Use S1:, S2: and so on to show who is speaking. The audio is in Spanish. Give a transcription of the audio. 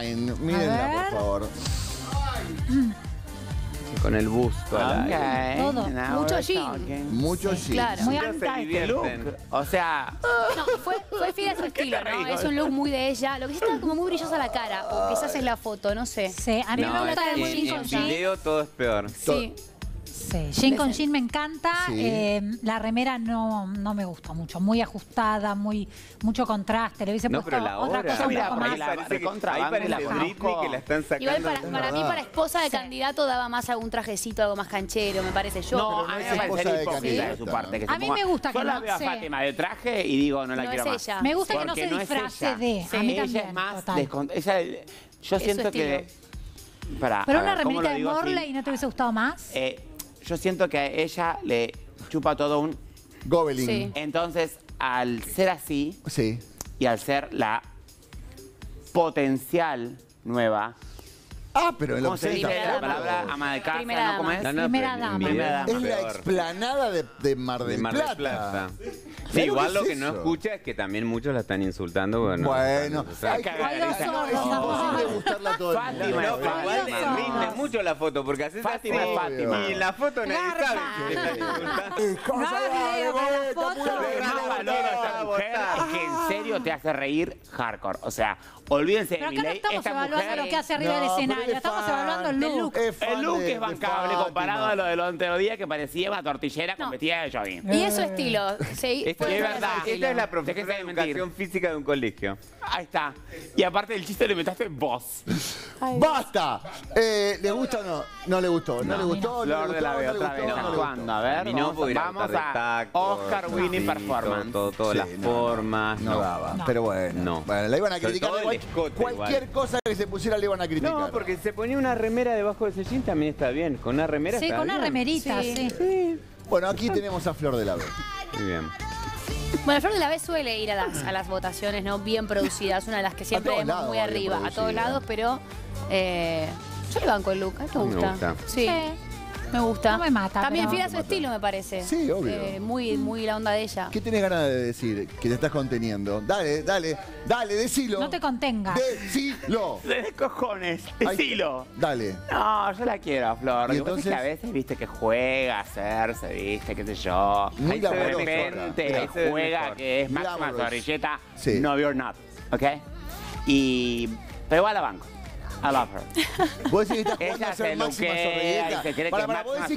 S1: Line. Mírenla, por favor.
S2: Con el busto. al aire.
S3: Todo.
S2: now
S4: Mucho
S2: we're
S4: jean.
S2: talking.
S1: Mucho sí.
S4: claro.
S3: Muy
S2: Ellos se
S3: anti
S2: look. O sea,
S4: No, fue, fue fiel a su estilo, ¿no? Es un look muy de ella. Lo que sí está como muy brillosa la cara. O quizás es la foto, no sé.
S3: Sí, a mí
S2: no,
S3: me gusta el
S2: en,
S3: jean
S2: en
S3: con jean.
S2: video todo es peor.
S4: Sí.
S3: Sí, jean con jean me encanta.
S1: Sí.
S3: Eh, la remera no, no me gusta mucho. Muy ajustada, muy mucho contraste. Le hubiese
S2: No,
S3: puesto
S2: pero la
S3: otra
S2: hora.
S3: cosa un
S2: Mira,
S3: poco
S2: ahí
S3: más.
S2: la- parece que- ahí parece
S5: la
S2: que la están sacando.
S4: Igual para,
S1: es
S4: para mí, para esposa de
S3: Sí.
S4: candidato, daba más algún trajecito, algo más canchero, me parece yo.
S2: No,
S1: pero
S2: a
S1: no
S2: mí
S1: es
S2: me parece hipócrita de su parte. que
S3: A mí me gusta que
S2: Yo la
S3: no
S2: veo a
S3: sé.
S2: Fátima de traje y digo, no la
S4: No
S2: quiero
S4: es
S2: más.
S3: Me gusta que no se
S2: es
S3: disfrace de. A mí
S2: ella
S3: también.
S2: yo siento que... Para,
S3: Pero una
S2: ver, ¿cómo lo
S3: remerita de Morley no te hubiese gustado más.
S2: Eh, yo siento que a ella le chupa todo un...
S1: Gobelin.
S4: Sí.
S2: Entonces, al ser así
S1: Sí.
S2: y al ser la potencial nueva,
S1: Ah, pero en lo
S2: ¿cómo se dice
S4: Primera
S2: la
S4: dama.
S2: palabra ama de casa?
S4: Primera
S2: ¿no? ¿Cómo
S4: dama.
S2: es?
S5: No, no,
S3: Primera
S5: pero en
S3: dama.
S2: Primera dama.
S1: Es la
S5: peor.
S1: explanada de, de Mar del
S5: De Mar
S1: Plata.
S5: del Plata.
S1: ¿Sabes
S5: Sí, igual
S1: qué
S5: lo
S1: es
S5: que no
S1: eso?
S5: escucha es que también muchos la están insultando. Bueno,
S1: Bueno, hay,
S3: Hay dos
S1: no, es el mundo.
S2: Fátima,
S5: No, igual me rinde mucho la foto porque haces
S2: Fátima
S5: así.
S2: es Fátima.
S5: Y en la foto nadie
S3: Garpa.
S5: sabe
S3: con la foto.
S2: Te hace reír hardcore. O sea, olvídense
S3: Pero
S2: de
S3: acá no
S2: Milei.
S3: estamos
S2: Esta
S3: evaluando
S2: mujer,
S3: lo que hace arriba del
S1: No, pero
S3: escenario.
S1: es
S3: Estamos
S1: fan.
S3: evaluando el look.
S1: Es fan
S2: el look
S1: de-
S2: es bancable
S1: Fátima.
S2: comparado a lo del otro día que parecía una tortillera con
S4: No.
S2: vestida de jogging.
S4: Y es su estilo. Sí,
S5: Esta
S4: puede
S2: es
S4: ser
S2: verdad.
S4: su.
S5: Esta es la
S2: Dejé
S5: profesora
S2: de
S5: de
S2: mentir.
S5: educación física de un colegio.
S2: Ahí está. Y aparte del chiste le metaste vos.
S1: ¡Basta! Eh, ¿Le gusta o no? No le gustó. No, le gustó. No
S2: Flor
S1: le
S2: de la
S1: gustó.
S2: veo
S1: no le
S2: otra vez
S1: no le gustó.
S2: A ver, vamos, a Oscar Winning
S5: sí,
S2: Performance.
S5: todas
S1: Sí,
S5: las
S1: no,
S5: formas.
S1: No, daba.
S3: No.
S1: Pero bueno.
S5: No.
S1: Bueno, la iban a criticar. igual.
S5: escote,
S1: Cualquier
S5: igual.
S1: cosa que se pusiera le iban a criticar.
S5: No, porque se ponía una remera debajo de ese jean también está bien. Con una remera
S3: Sí,
S5: está
S3: con una remerita,
S4: Sí.
S3: sí.
S1: Bueno, aquí tenemos a Flor de la B.
S5: Muy bien.
S4: Bueno, Flor de la B suele ir a las, a las votaciones, ¿no? Bien producidas, una de las que siempre vemos
S1: lados
S4: muy arriba, a todos lados, pero eh, yo le banco el look, a mí me
S5: Me
S4: gusta.
S5: gusta.
S4: Sí,
S3: Sí.
S4: Me gusta.
S3: No me mata,
S4: También
S3: pero-
S4: fiel a su estilo, me parece.
S1: Sí, obvio.
S4: Eh, muy, muy la onda de ella.
S1: ¿Qué tenés ganas de decir? Que te estás conteniendo. Dale, dale, dale, decilo.
S3: No te contengas.
S1: Decilo.
S2: De cojones,
S1: Ay,
S2: decilo.
S1: Dale.
S2: No, yo la quiero, Flor.
S1: ¿Y
S2: Lo que pasa es que
S1: entonces?
S2: a veces, viste, que juega a hacerse, viste, qué sé yo.
S1: Muy
S2: Ahí se de repente
S1: Mira,
S5: ahí se
S2: juega que es máxima zorrilleta.
S1: Sí.
S2: No, you're not. ¿Ok? Y... Pero igual la banco. I love her.
S1: Vos decís que estás jugando
S2: Ella
S1: a ser
S2: se
S1: máxima
S2: luquea y
S1: zorrilleta.
S2: se cree que es máxima